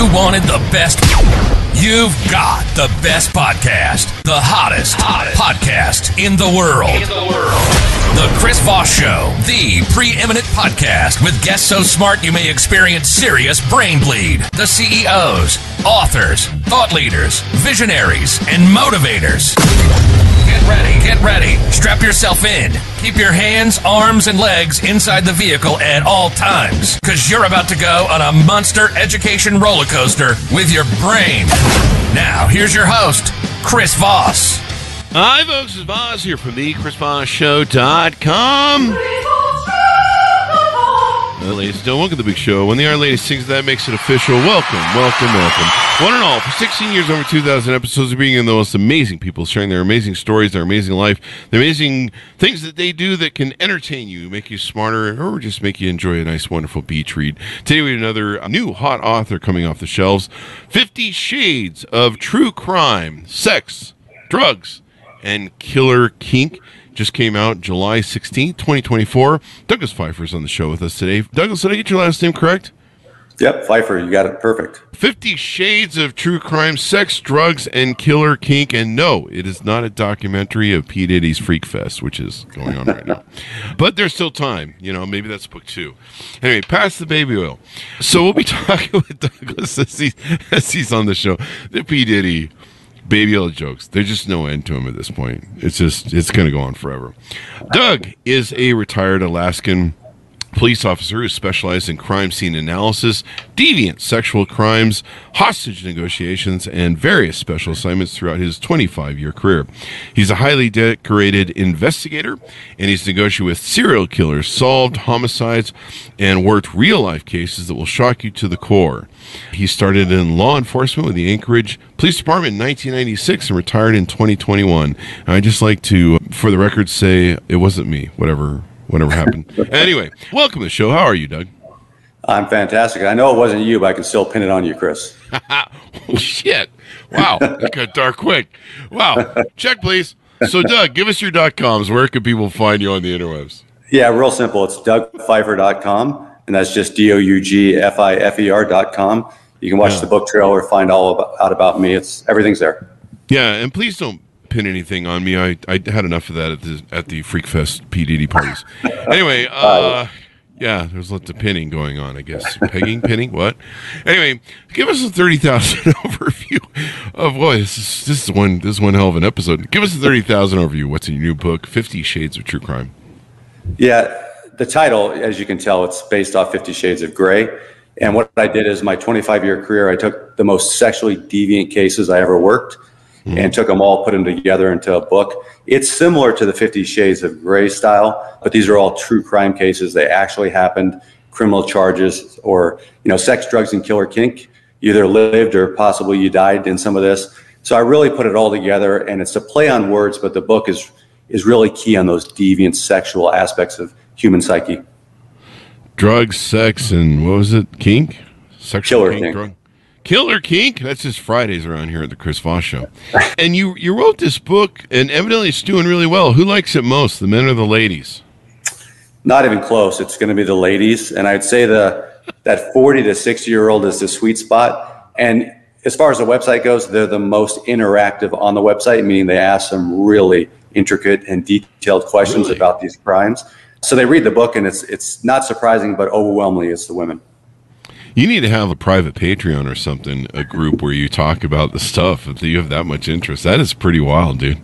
You wanted the best. You've got the best podcast, the hottest, hottest. podcast in the world. In the world. The Chris Voss Show, the preeminent podcast with guests so smart you may experience serious brain bleed. The CEOs, authors, thought leaders, visionaries, and motivators. Get ready, get ready. Strap yourself in. Keep your hands, arms, and legs inside the vehicle at all times, because you're about to go on a monster education roller coaster with your brain. Now, here's your host, Chris Voss. Hi, folks. It's Voss here from the ChrisVossShow.com. Uh, ladies and gentlemen, welcome to the big show. When the Iron Lady sings, that makes it official. Welcome, welcome, welcome. One and all, for 16 years, over 2,000 episodes of being in the most amazing people, sharing their amazing stories, their amazing life, the amazing things that they do that can entertain you, make you smarter, or just make you enjoy a nice, wonderful beach read. Today, we have another new hot author coming off the shelves 50 Shades of True Crime, Sex, Drugs, and Killer Kink just came out July 16th, 2024. Douglas Fifer's on the show with us today. Douglas, did I get your last name correct? Yep, Pfeiffer, you got it perfect. 50 Shades of True Crime, Sex, Drugs, and Killer Kink. And no, it is not a documentary of P. Diddy's Freak Fest, which is going on right now. But there's still time. You know, maybe that's book two. Anyway, pass the baby oil. So we'll be talking with Douglas as, he, as he's on the show. The P. Diddy baby oil jokes. There's just no end to him at this point. It's just it's going to go on forever. Doug is a retired Alaskan police officer who specialized in crime scene analysis, deviant sexual crimes, hostage negotiations, and various special assignments throughout his 25 year career. He's a highly decorated investigator, and he's negotiated with serial killers, solved homicides, and worked real life cases that will shock you to the core. He started in law enforcement with the Anchorage Police Department in 1996 and retired in 2021. I just like to, for the record, say it wasn't me, whatever whatever happened. anyway, welcome to the show. How are you, Doug? I'm fantastic. I know it wasn't you, but I can still pin it on you, Chris. oh, shit. Wow. That got dark quick. Wow. Check, please. So, Doug, give us your dot coms. Where can people find you on the interwebs? Yeah, real simple. It's dougfifer.com, and that's just D O U G F I F E R.com. You can watch yeah. the book trailer, find all about, out about me. It's everything's there. Yeah, and please don't pin anything on me. I, I had enough of that at the at the Freak Fest P. Diddy parties. anyway, uh, yeah, there's lots of pinning going on. I guess pegging, pinning, what? Anyway, give us a thirty thousand overview of boy. This is this is one this is one hell of an episode. Give us a thirty thousand overview. What's in your new book, Fifty Shades of True Crime? Yeah, the title, as you can tell, it's based off Fifty Shades of Grey. And what I did is my 25 year career, I took the most sexually deviant cases I ever worked mm-hmm. and took them all, put them together into a book. It's similar to the Fifty Shades of Grey style, but these are all true crime cases. They actually happened, criminal charges, or you know, sex, drugs, and killer kink. You either lived or possibly you died in some of this. So I really put it all together, and it's a play on words, but the book is is really key on those deviant sexual aspects of human psyche. Drugs, sex, and what was it? Kink? Sexual killer kink, kink. Killer Kink. That's just Fridays around here at the Chris Voss Show. and you you wrote this book, and evidently it's doing really well. Who likes it most, the men or the ladies? Not even close. It's going to be the ladies, and I'd say the that forty to sixty year old is the sweet spot. And as far as the website goes, they're the most interactive on the website, meaning they ask some really intricate and detailed questions really? about these crimes. So they read the book, and it's it's not surprising, but overwhelmingly it's the women. You need to have a private Patreon or something, a group where you talk about the stuff. If you have that much interest, that is pretty wild, dude.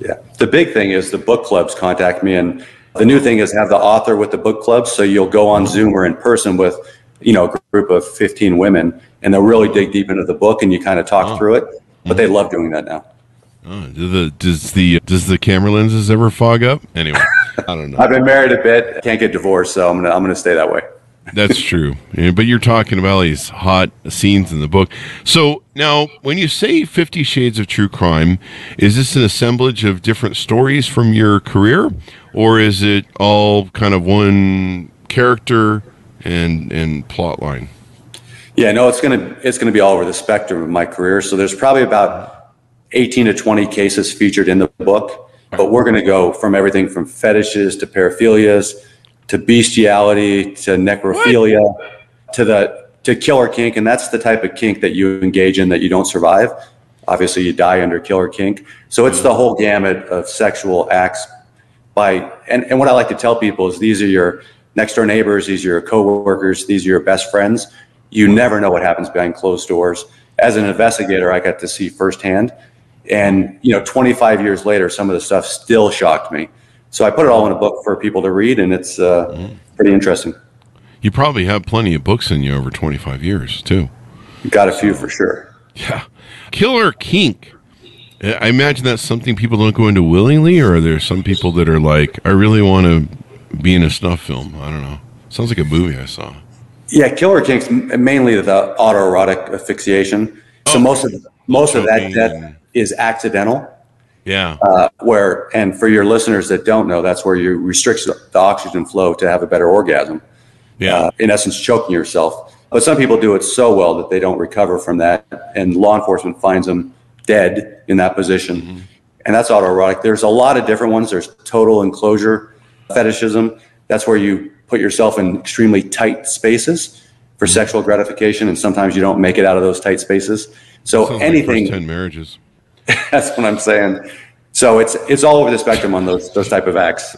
Yeah. The big thing is the book clubs contact me, and the new thing is have the author with the book clubs. So you'll go on Zoom or in person with, you know, a group of 15 women, and they'll really dig deep into the book, and you kind of talk oh. through it. But they mm-hmm. love doing that now. Oh, do the does the does the camera lenses ever fog up? Anyway, I don't know. I've been married a bit, can't get divorced, so I'm gonna I'm gonna stay that way. That's true. but you're talking about these hot scenes in the book. So now, when you say Fifty Shades of True Crime, is this an assemblage of different stories from your career, or is it all kind of one character and and plot line? Yeah, no, it's gonna it's gonna be all over the spectrum of my career. So there's probably about 18 to 20 cases featured in the book, but we're gonna go from everything from fetishes to paraphilias to bestiality to necrophilia what? to the to killer kink, and that's the type of kink that you engage in that you don't survive. Obviously, you die under killer kink. So it's the whole gamut of sexual acts. By and, and what I like to tell people is these are your next door neighbors, these are your coworkers, these are your best friends. You never know what happens behind closed doors. As an investigator, I got to see firsthand. And you know, 25 years later, some of the stuff still shocked me. So I put it all in a book for people to read, and it's uh, mm. pretty interesting. You probably have plenty of books in you over 25 years, too. Got a few for sure. Yeah. Killer kink. I imagine that's something people don't go into willingly, or are there some people that are like, I really want to be in a snuff film? I don't know. Sounds like a movie I saw. Yeah, killer kinks mainly the autoerotic asphyxiation. So oh, most of most of that death is accidental. Yeah. Uh, where and for your listeners that don't know, that's where you restrict the oxygen flow to have a better orgasm. Yeah. Uh, in essence, choking yourself. But some people do it so well that they don't recover from that, and law enforcement finds them dead in that position. Mm-hmm. And that's autoerotic. There's a lot of different ones. There's total enclosure fetishism. That's where you put yourself in extremely tight spaces for mm-hmm. sexual gratification, and sometimes you don't make it out of those tight spaces. So anything. Like ten marriages. that's what I'm saying. So it's it's all over the spectrum on those those type of acts.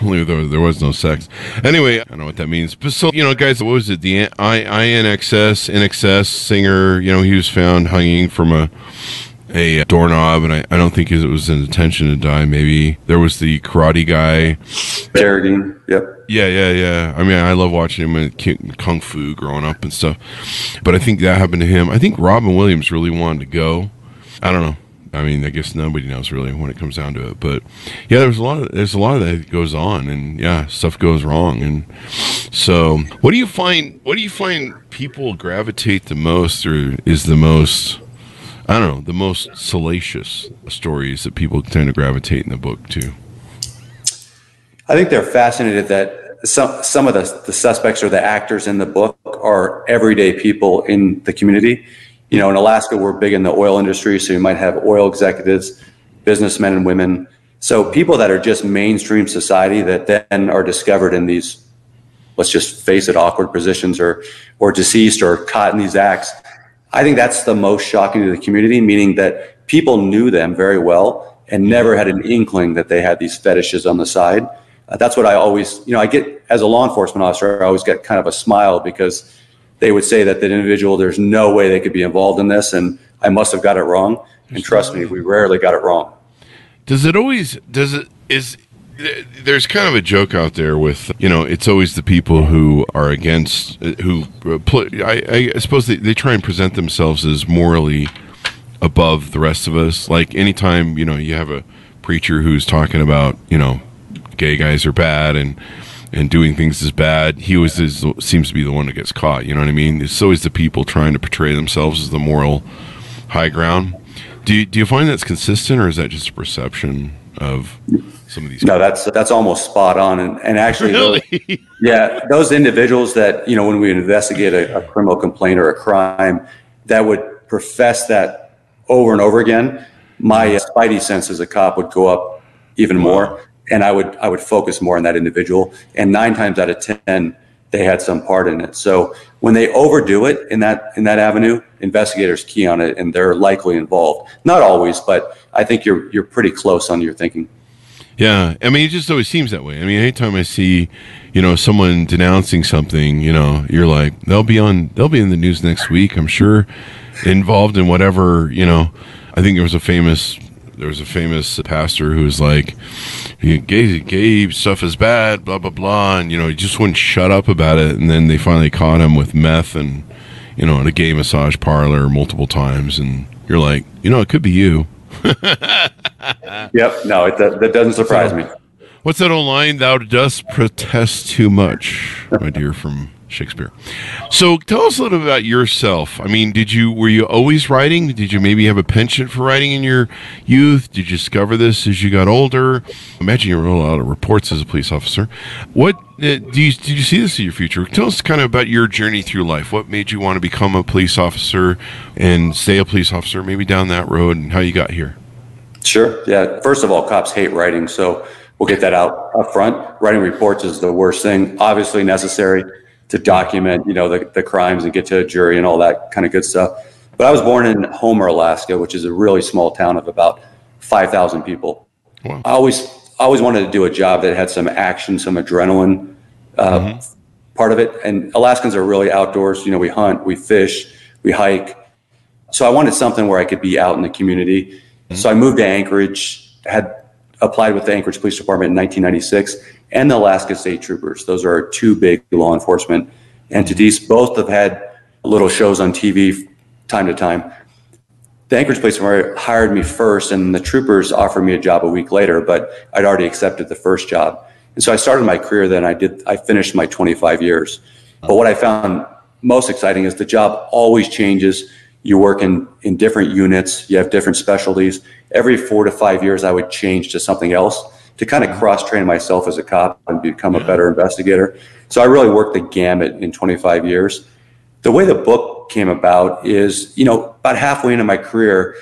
Only there, there was no sex. Anyway, I don't know what that means. But so, you know, guys, what was it? The I, INXS, INXS singer, you know, he was found hanging from a a doorknob, and I, I don't think it was an intention to die. Maybe there was the karate guy. Carradine, yep. Yeah, yeah, yeah. I mean, I love watching him in kung fu growing up and stuff. But I think that happened to him. I think Robin Williams really wanted to go. I don't know. I mean, I guess nobody knows really when it comes down to it. But yeah, there's a lot of there's a lot of that goes on, and yeah, stuff goes wrong. And so, what do you find? What do you find people gravitate the most, or is the most? I don't know, the most salacious stories that people tend to gravitate in the book to. I think they're fascinated that some some of the, the suspects or the actors in the book are everyday people in the community you know, in Alaska, we're big in the oil industry, so you might have oil executives, businessmen and women. So people that are just mainstream society that then are discovered in these, let's just face it, awkward positions or or deceased or caught in these acts. I think that's the most shocking to the community, meaning that people knew them very well and never had an inkling that they had these fetishes on the side. Uh, that's what I always, you know, I get as a law enforcement officer, I always get kind of a smile because they would say that that individual, there's no way they could be involved in this, and I must have got it wrong. And trust me, we rarely got it wrong. Does it always? Does it is? There's kind of a joke out there with you know it's always the people who are against who I, I suppose they, they try and present themselves as morally above the rest of us. Like anytime you know you have a preacher who's talking about you know gay guys are bad and and doing things is bad. He was is, seems to be the one that gets caught. You know what I mean? It's always the people trying to portray themselves as the moral high ground. Do you, do you find that's consistent, or is that just a perception of some of these? No, that's that's almost spot on. And, and actually, really? those, yeah, those individuals that you know when we investigate a, a criminal complaint or a crime, that would profess that over and over again. My spidey sense as a cop would go up even more and I would I would focus more on that individual. And nine times out of ten, they had some part in it. So when they overdo it in that in that avenue, investigators key on it, and they're likely involved. Not always, but I think you're you're pretty close on your thinking. Yeah, I mean, it just always seems that way. I mean, anytime I see, you know, someone denouncing something, you know, you're like, they'll be on, they'll be in the news next week. I'm sure, involved in whatever, you know. I think there was a famous there was a famous pastor who was like, gay, gay stuff is bad, blah, blah, blah. And, you know, he just wouldn't shut up about it. And then they finally caught him with meth and, you know, in a gay massage parlor multiple times. And you're like, you know, it could be you. yep. No, it, that, that doesn't surprise so, me. What's that old line? Thou dost protest too much, my dear, from Shakespeare. So tell us a little about yourself. I mean, did you were you always writing? Did you maybe have a penchant for writing in your youth? Did you discover this as you got older? Imagine you wrote a lot of reports as a police officer. What uh, do you did you see this in your future? Tell us kind of about your journey through life. What made you want to become a police officer and stay a police officer? Maybe down that road and how you got here. Sure. Yeah. First of all, cops hate writing, so we'll get that out up front. Writing reports is the worst thing. Obviously necessary to document, you know, the, the crimes and get to a jury and all that kind of good stuff. But I was born in Homer, Alaska, which is a really small town of about 5,000 people. Wow. I always, I always wanted to do a job that had some action, some adrenaline uh, mm-hmm. part of it. And Alaskans are really outdoors. You know, we hunt, we fish, we hike. So I wanted something where I could be out in the community. Mm-hmm. So I moved to Anchorage, had applied with the Anchorage Police Department in 1996 and the Alaska State Troopers. Those are two big law enforcement entities. Both have had little shows on TV time to time. The Anchorage Police Department hired me first, and the troopers offered me a job a week later, but I'd already accepted the first job. And so I started my career then. I did. I finished my 25 years. But what I found most exciting is the job always changes. You work in, in different units, you have different specialties. Every four to five years, I would change to something else to kind of cross train myself as a cop and become a better investigator. So I really worked the gamut in 25 years. The way the book came about is, you know, about halfway into my career,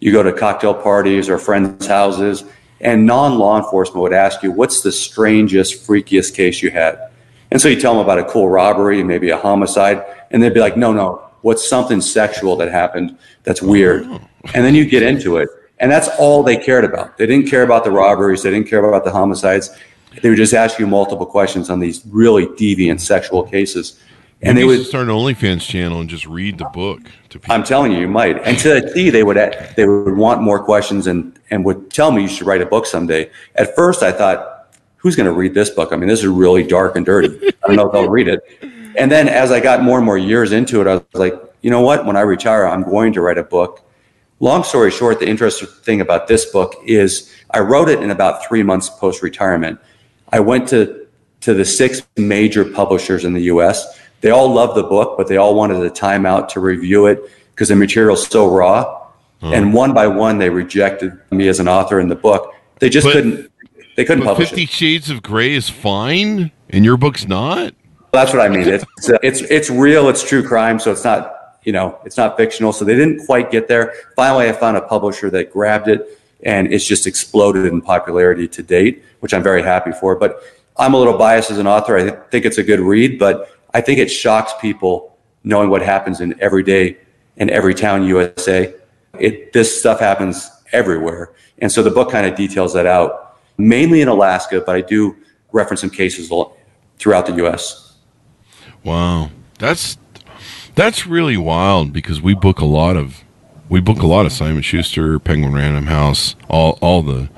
you go to cocktail parties or friends' houses, and non law enforcement would ask you, What's the strangest, freakiest case you had? And so you tell them about a cool robbery, maybe a homicide, and they'd be like, No, no, what's something sexual that happened that's weird? Oh. And then you get into it. And that's all they cared about. They didn't care about the robberies. They didn't care about the homicides. They would just ask you multiple questions on these really deviant sexual cases. And Maybe they would start an OnlyFans channel and just read the book to people. I'm telling you, you might. And to a T, they would they would want more questions and and would tell me you should write a book someday. At first, I thought, who's going to read this book? I mean, this is really dark and dirty. I don't know if they'll read it. And then as I got more and more years into it, I was like, you know what? When I retire, I'm going to write a book long story short, the interesting thing about this book is I wrote it in about three months post retirement. I went to to the six major publishers in the U.S. They all loved the book, but they all wanted a timeout to review it because the material's so raw. Hmm. And one by one, they rejected me as an author in the book. They just but, couldn't. They couldn't publish Fifty it. Shades of Grey is fine, and your book's not. That's what I mean. It's it's it's real. It's true crime, so it's not you know, it's not fictional. So they didn't quite get there. Finally, I found a publisher that grabbed it and it's just exploded in popularity to date, which I'm very happy for. But I'm a little biased as an author. I think it's a good read, but I think it shocks people knowing what happens in every day in every town USA. It, this stuff happens everywhere. And so the book kind of details that out, mainly in Alaska, but I do reference some cases throughout the US. Wow. That's that's really wild because we book a lot of we book a lot of Simon Schuster, Penguin Random House, all all the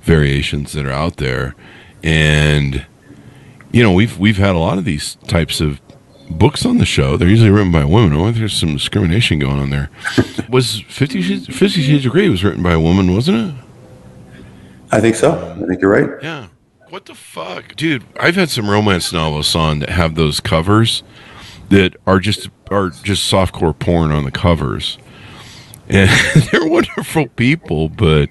variations that are out there, and you know we've we've had a lot of these types of books on the show. They're usually written by women. I wonder there's some discrimination going on there. was Fifty Shades, Fifty Shades of Grey was written by a woman, wasn't it? I think so. I think you're right. Yeah. What the fuck, dude? I've had some romance novels on that have those covers that are just are just softcore porn on the covers, and they're wonderful people. But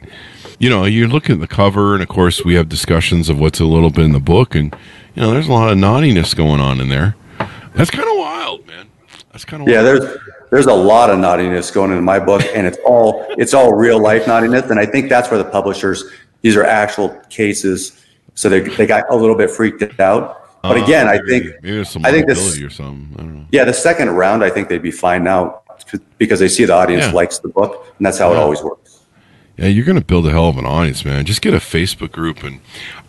you know, you look at the cover, and of course, we have discussions of what's a little bit in the book, and you know, there's a lot of naughtiness going on in there. That's kind of wild, man. That's kind of yeah. Wild. There's there's a lot of naughtiness going in my book, and it's all it's all real life naughtiness, and I think that's where the publishers these are actual cases, so they they got a little bit freaked out but again, uh, I think maybe there's some I think this, or something. I don't know. Yeah, the second round, I think they'd be fine now because they see the audience yeah. likes the book, and that's how yeah. it always works. Yeah, you're going to build a hell of an audience, man. Just get a Facebook group. And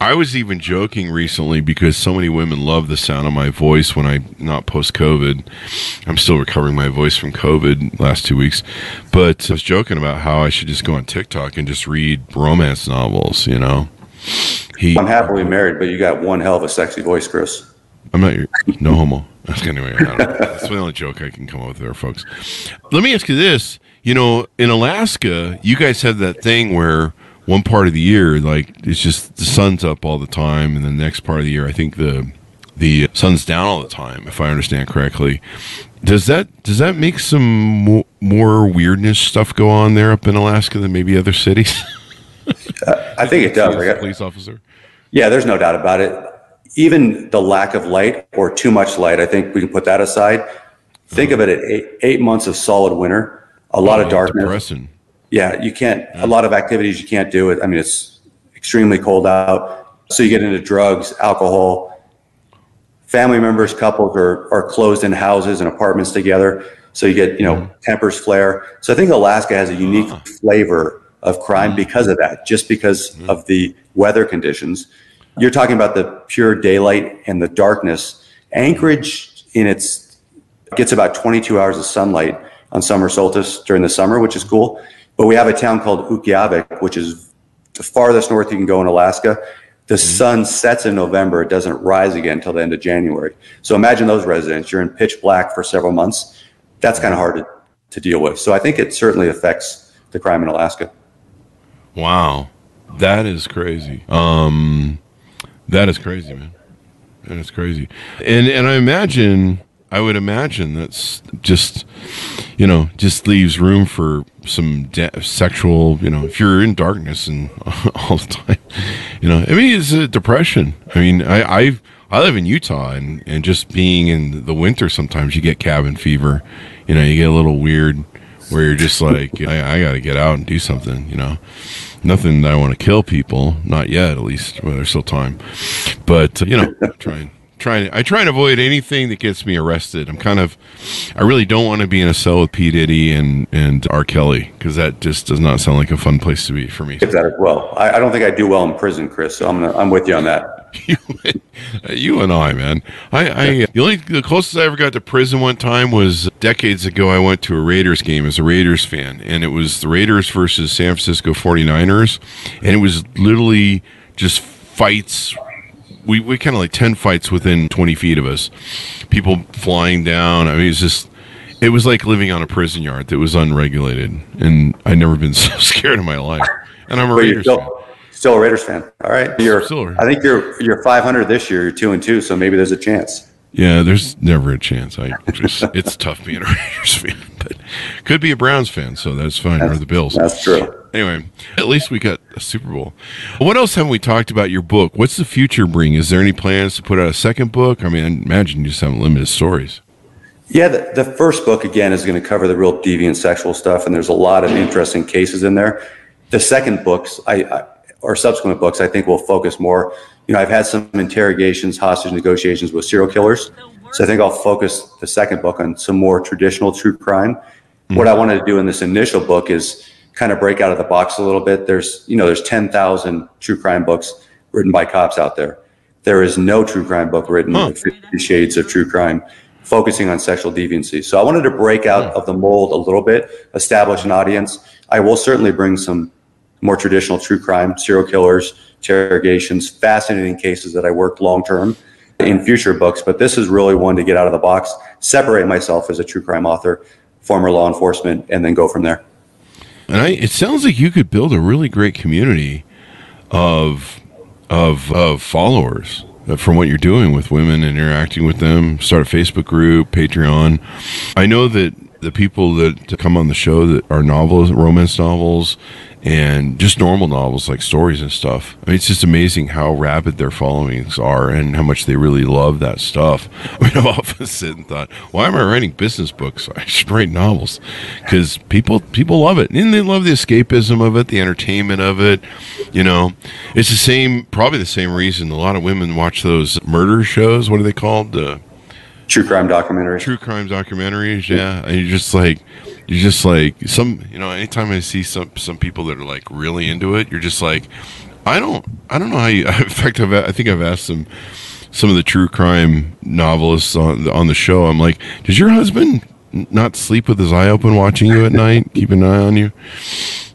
I was even joking recently because so many women love the sound of my voice when I not post COVID. I'm still recovering my voice from COVID last two weeks, but I was joking about how I should just go on TikTok and just read romance novels. You know, he, I'm happily married, but you got one hell of a sexy voice, Chris. I'm not your no homo. Anyway, that's the only joke I can come up with there, folks. Let me ask you this: you know, in Alaska, you guys have that thing where one part of the year, like it's just the sun's up all the time, and the next part of the year, I think the the sun's down all the time, if I understand correctly. Does that does that make some more, more weirdness stuff go on there up in Alaska than maybe other cities? Uh, I think it does. Like, police officer. Yeah, there's no doubt about it. Even the lack of light or too much light, I think we can put that aside. Think of it at eight, eight months of solid winter, a lot oh, of darkness. Depressing. Yeah, you can't. Yeah. A lot of activities you can't do. It. I mean, it's extremely cold out, so you get into drugs, alcohol, family members, couples are, are closed in houses and apartments together. So you get, you know, mm. tempers flare. So I think Alaska has a unique uh-huh. flavor of crime mm. because of that, just because mm. of the weather conditions. You're talking about the pure daylight and the darkness. Anchorage in its gets about 22 hours of sunlight on summer solstice during the summer, which is cool. But we have a town called Utqiagvik, which is the farthest north you can go in Alaska. The mm-hmm. sun sets in November. It doesn't rise again until the end of January. So imagine those residents. You're in pitch black for several months. That's kind of hard to, to deal with. So I think it certainly affects the crime in Alaska. Wow. That is crazy. Um, that is crazy, man. That is crazy. And and I imagine I would imagine that's just, you know, just leaves room for some de- sexual, you know, if you're in darkness and all the time, you know, I mean, it's a depression. I mean, I, I, I live in Utah and, and just being in the winter, sometimes you get cabin fever, you know, you get a little weird where you're just like, I, I got to get out and do something, you know, nothing that I want to kill people, not yet, at least, well, there's still time, but, you know, trying trying I try and avoid anything that gets me arrested. I'm kind of I really don't want to be in a cell with P Diddy and and R Kelly because that just does not sound like a fun place to be for me. If that as well, I, I, don't think I do well in prison, Chris. So I'm gonna, I'm with you on that. you, you and I, man. I, I the only the closest I ever got to prison one time was decades ago. I went to a Raiders game as a Raiders fan, and it was the Raiders versus San Francisco 49ers, and it was literally just fights we, we kind of like 10 fights within 20 feet of us. People flying down. I mean, it's just, it was like living on a prison yard that was unregulated. And I'd never been so scared in my life. And I'm a Raiders still, fan. Still a Raiders fan. All right. You're, still, I think you're, you're 500 this year. You're two and two. So maybe there's a chance. Yeah, there's never a chance. I just, it's tough being a Raiders fan, but could be a Browns fan. So that's fine. That's, or the Bills. That's true anyway, at least we got a Super Bowl. What else haven't we talked about your book? What's the future bring? Is there any plans to put out a second book? I mean, I imagine you just have limited stories. Yeah, the, the first book again is going to cover the real deviant sexual stuff, and there's a lot of interesting cases in there. The second books, I, I or subsequent books, I think will focus more. You know, I've had some interrogations, hostage negotiations with serial killers, so I think I'll focus the second book on some more traditional true crime. Mm-hmm. What I wanted to do in this initial book is kind of break out of the box a little bit. There's, you know, there's 10,000 true crime books written by cops out there. There is no true crime book written huh. 50 shades of true crime focusing on sexual deviancy. So I wanted to break out hmm. of the mold a little bit, establish an audience. I will certainly bring some more traditional true crime, serial killers, interrogations, fascinating cases that I worked long term in future books. But this is really one to get out of the box, separate myself as a true crime author, former law enforcement, and then go from there. And I, it sounds like you could build a really great community of of of followers uh, from what you're doing with women and interacting with them. Start a Facebook group, Patreon. I know that the people that come on the show that are novels, romance novels, and just normal novels like stories and stuff. I mean, it's just amazing how rapid their followings are and how much they really love that stuff. I mean, I've often said and thought, why am I writing business books? I should write novels because people people love it and they love the escapism of it, the entertainment of it. You know, it's the same, probably the same reason a lot of women watch those murder shows. What are they called? Uh, true crime documentaries. True crime documentaries, yeah. And you're just like, you're just like some, you know. Anytime I see some some people that are like really into it, you're just like, I don't, I don't know how you. In fact, I've, I think I've asked some some of the true crime novelists on on the show. I'm like, does your husband not sleep with his eye open watching you at night, keep an eye on you?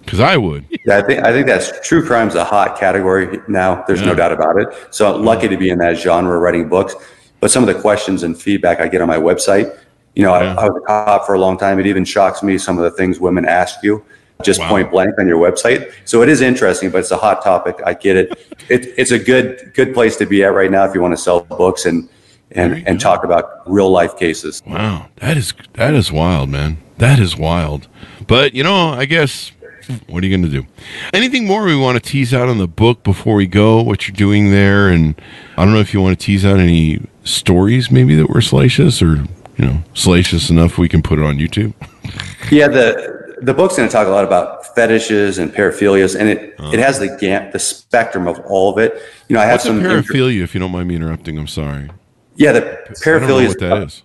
Because I would. Yeah, I think I think that's true crime's a hot category now. There's yeah. no doubt about it. So lucky to be in that genre, writing books. But some of the questions and feedback I get on my website, you know, yeah. I, I, was a cop for a long time. It even shocks me some of the things women ask you just wow. point blank on your website. So it is interesting, but it's a hot topic. I get it. it it's a good good place to be at right now if you want to sell books and and and talk about real life cases. Wow, that is that is wild, man. That is wild. But you know, I guess what are you going to do? Anything more we want to tease out on the book before we go? What you're doing there, and I don't know if you want to tease out any stories maybe that were salacious or you know salacious enough we can put it on YouTube. yeah, the the book's going to talk a lot about fetishes and paraphilias, and it it has the gam- the spectrum of all of it. You know, I have what's some paraphilia. Inter- if you don't mind me interrupting, I'm sorry. Yeah, the paraphilia what that is.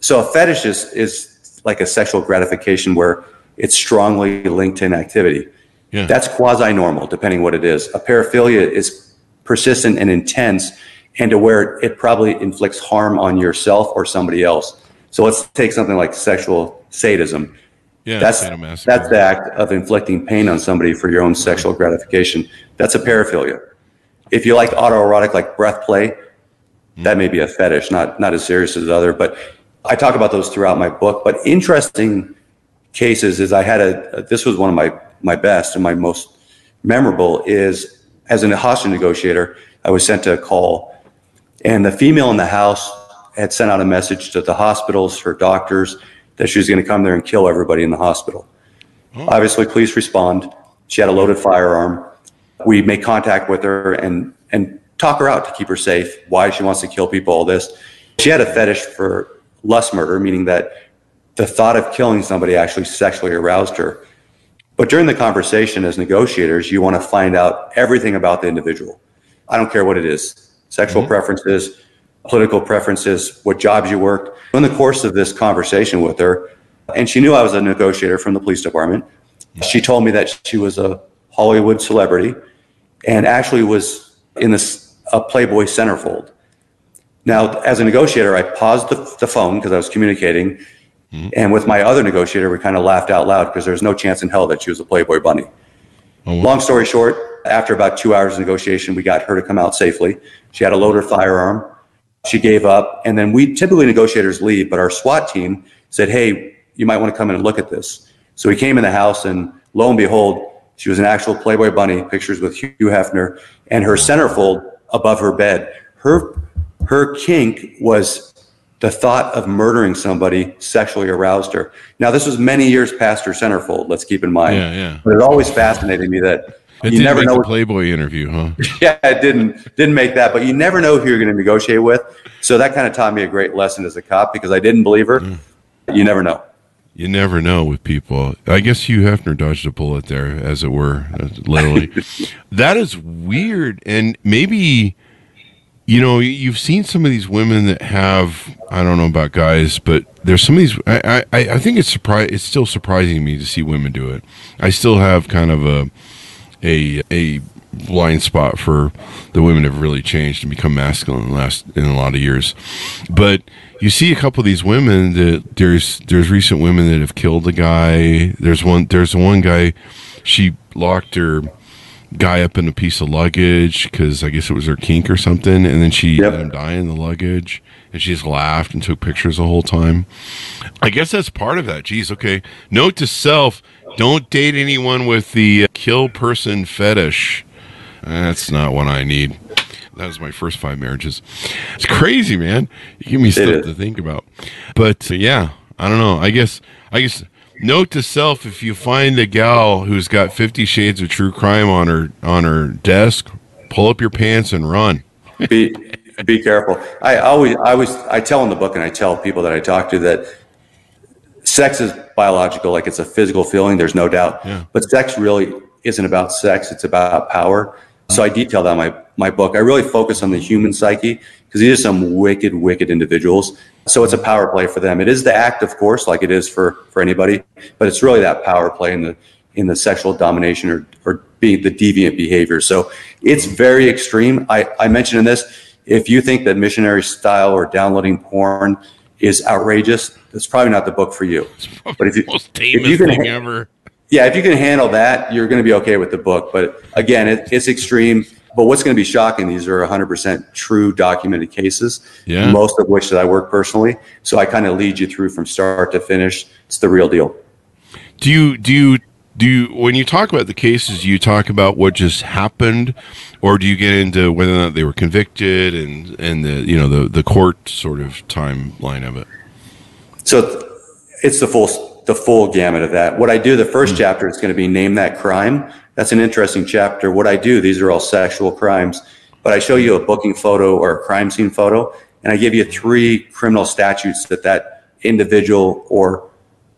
So a fetish is, is like a sexual gratification where it's strongly linked to an activity. Yeah. That's quasi normal, depending what it is. A paraphilia is persistent and intense, and to where it probably inflicts harm on yourself or somebody else. So let's take something like sexual sadism. yeah, That's that's the act of inflicting pain on somebody for your own sexual gratification. That's a paraphilia. If you like autoerotic, like breath play, that may be a fetish, not not as serious as other. But I talk about those throughout my book. But interesting cases is I had a this was one of my my best and my most memorable is as a hostage negotiator. I was sent to a call, and the female in the house had sent out a message to the hospitals, her doctors, that she was going to come there and kill everybody in the hospital. Hmm. Obviously, police respond. She had a loaded firearm. We make contact with her and and talk her out to keep her safe. Why she wants to kill people, all this. She had a fetish for lust murder, meaning that the thought of killing somebody actually sexually aroused her. But during the conversation as negotiators, you want to find out everything about the individual. I don't care what it is sexual hmm. preferences, political preferences, what jobs you worked. In the course of this conversation with her, and she knew I was a negotiator from the police department, she told me that she was a Hollywood celebrity and actually was in this a Playboy centerfold. Now, as a negotiator, I paused the, the phone because I was communicating, mm-hmm. and with my other negotiator, we kind of laughed out loud because there's no chance in hell that she was a Playboy bunny. Oh, Long story short, after about two hours of negotiation, we got her to come out safely. She had a loaded firearm. She gave up, and then we typically negotiators leave, but our SWAT team said, "Hey, you might want to come in and look at this." So we came in the house, and lo and behold, she was an actual Playboy bunny, pictures with Hugh Hefner, and her centerfold above her bed. Her her kink was the thought of murdering somebody sexually aroused her. Now, this was many years past her centerfold. Let's keep in mind. Yeah, yeah. But it always fascinated me that It you never know. Playboy interview, huh? yeah, it didn't didn't make that, but you never know who you're going to negotiate with. So that kind of taught me a great lesson as a cop because I didn't believe her. You never know. You never know with people. I guess Hugh Hefner dodged a bullet there, as it were, uh, literally. that is weird, and maybe you know you've seen some of these women that have I don't know about guys, but there's some of these. I I, I think it's surprise. It's still surprising me to see women do it. I still have kind of a a a blind spot for the women have really changed and become masculine in the last in a lot of years. But you see a couple of these women that there's there's recent women that have killed a guy. There's one there's one guy she locked her guy up in a piece of luggage because I guess it was her kink or something, and then she Yep. let him die in the luggage. And she just laughed and took pictures the whole time. I guess that's part of that. Geez, okay. Note to self: don't date anyone with the uh, kill person fetish. That's not what I need. That was my first five marriages. It's crazy, man. You give me stuff to think about. But uh, yeah, I don't know. I guess I guess note to self: if you find a gal who's got Fifty Shades of True Crime on her on her desk, pull up your pants and run. Be be careful. I always I always I tell in the book and I tell people that I talk to that sex is biological, like it's a physical feeling. There's no doubt. Yeah. But sex really isn't about sex. It's about power. So I detail that in my my book. I really focus on the human psyche because these are some wicked, wicked individuals. So it's a power play for them. It is the act, of course, like it is for for anybody, but it's really that power play in the in the sexual domination or or being the deviant behavior. So it's very extreme. I I mentioned in this, if you think that missionary style or downloading porn is outrageous, it's probably not the book for you. But if you Most if you can thing ever. yeah, if you can handle that, you're going to be okay with the book. But again, it, it's extreme. But what's going to be shocking? These are 100% true documented cases. Yeah. Most of which that I work personally. So I kind of lead you through from start to finish. It's the real deal. Do you do you do you, when you talk about the cases, do you talk about what just happened, or do you get into whether or not they were convicted and and the you know the the court sort of timeline of it? So it's the full the full gamut of that. What I do, the first hmm. chapter is going to be name that crime. That's an interesting chapter. What I do, these are all sexual crimes, but I show you a booking photo or a crime scene photo, and I give you three criminal statutes that that individual or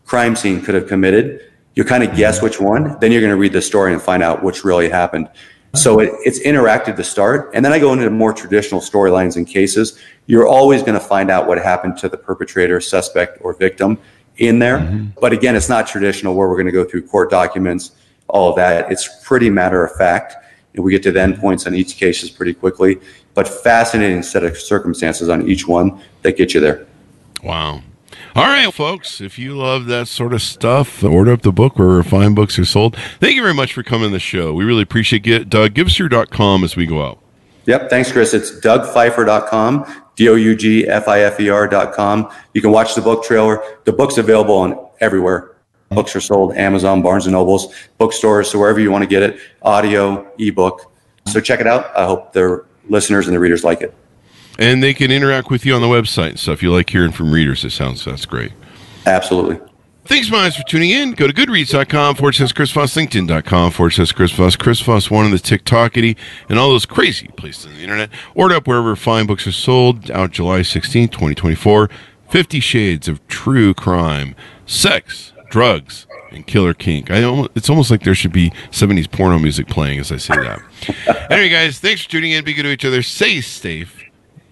crime scene could have committed. You kind of guess which one, then you're going to read the story and find out which really happened. So it, it's interactive to start. And then I go into more traditional storylines and cases. You're always going to find out what happened to the perpetrator, suspect, or victim in there. Mm-hmm. But again, it's not traditional where we're going to go through court documents, all of that. It's pretty matter of fact. And we get to the end points on each cases pretty quickly. But fascinating set of circumstances on each one that get you there. Wow. All right, folks, if you love that sort of stuff, order up the book where fine books are sold. Thank you very much for coming to the show. We really appreciate it. Doug, give us your .com as we go out. Yep, thanks, Chris. It's dougfifer.com, D-O-U-G-F-I-F-E-R.com. You can watch the book trailer. The book's available on everywhere. Books are sold, Amazon, Barnes & Nobles, bookstores, so wherever you want to get it, audio, ebook. So check it out. I hope the listeners and the readers like it and they can interact with you on the website and stuff. You like hearing from readers. It sounds that's great. Absolutely. Thanks, guys, for tuning in. Go to goodreads.com forward slash Chris Voss, LinkedIn.com forward slash Chris Voss, Chris Voss, one of the TikTokity, and all those crazy places on the internet. Order up wherever fine books are sold. Out July 16th, 2024. Fifty Shades of True Crime, Sex, Drugs, and Killer Kink. I almost, it's almost like there should be 70s porno music playing as I say that. anyway, guys, thanks for tuning in. Be good to each other. Stay safe